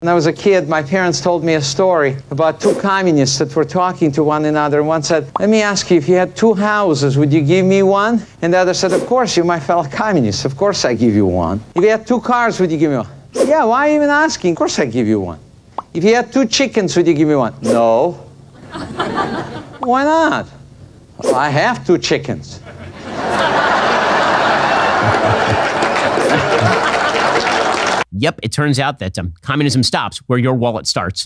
When I was a kid, my parents told me a story about two communists that were talking to one another. One said, Let me ask you, if you had two houses, would you give me one? And the other said, Of course, you're my fellow communist. Of course, I give you one. If you had two cars, would you give me one? Yeah, why even asking? Of course, I give you one. If you had two chickens, would you give me one? No. why not? I have two chickens. Yep, it turns out that um, communism stops where your wallet starts.